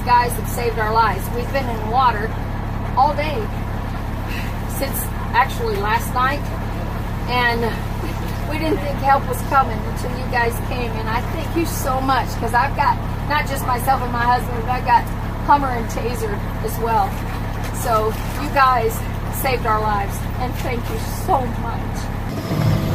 guys have saved our lives. We've been in water all day since actually last night, and we didn't think help was coming until you guys came. And I thank you so much because I've got not just myself and my husband, but I've got Hummer and Taser as well. So you guys saved our lives, and thank you so much.